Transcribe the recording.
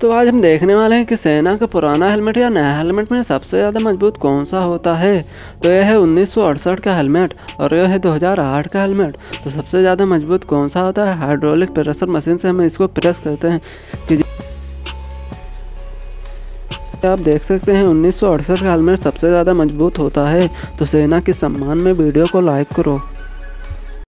तो आज हम देखने वाले हैं कि सेना का पुराना हेलमेट या नया हेलमेट में सबसे ज़्यादा मज़बूत कौन सा होता है। तो यह है उन्नीस सौ अड़सठ का हेलमेट और यह है 2008 का हेलमेट। तो सबसे ज़्यादा मज़बूत कौन सा होता है? हाइड्रोलिक प्रेशर मशीन से हम इसको प्रेस करते हैं। कि आप देख सकते हैं उन्नीस सौ अड़सठ का हेलमेट सबसे ज़्यादा मज़बूत होता है। तो सेना के सम्मान में वीडियो को लाइक करो।